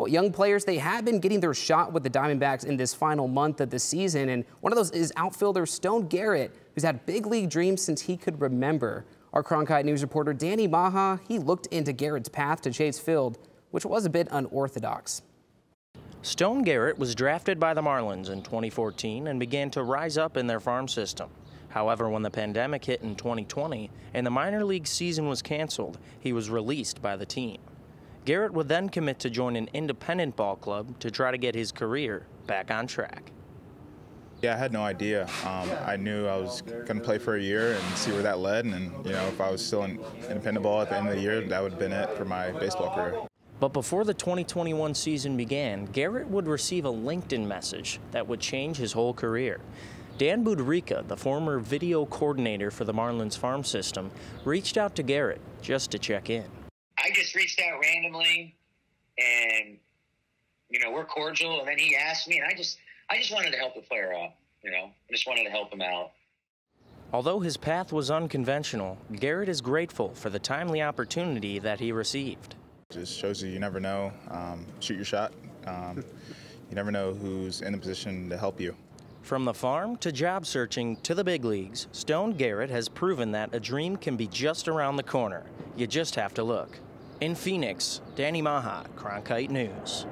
Well, young players, they have been getting their shot with the Diamondbacks in this final month of the season, and one of those is outfielder Stone Garrett, who's had big league dreams since he could remember. Our Cronkite News reporter Danny Machaj, he looked into Garrett's path to Chase Field, which was a bit unorthodox. Stone Garrett was drafted by the Marlins in 2014 and began to rise up in their farm system. However, when the pandemic hit in 2020 and the minor league season was canceled, he was released by the team. Garrett would then commit to join an independent ball club to try to get his career back on track. Yeah, I had no idea. Um, I knew I was going to play for a year and see where that led, and you know, if I was still in independent ball at the end of the year, that would have been it for my baseball career. But before the 2021 season began, Garrett would receive a LinkedIn message that would change his whole career. Dan Budrica, the former video coordinator for the Marlins farm system, reached out to Garrett just to check in. I just reached out randomly, and you know we're cordial. And then he asked me, and I just I just wanted to help the player out. You know, I just wanted to help him out. Although his path was unconventional, Garrett is grateful for the timely opportunity that he received. Just shows you you never know. Um, shoot your shot. Um, you never know who's in a position to help you. From the farm to job searching to the big leagues, Stone Garrett has proven that a dream can be just around the corner. You just have to look. In Phoenix, Danny Machaj, Cronkite News.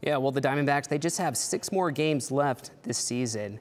Yeah, well, the Diamondbacks, they just have six more games left this season.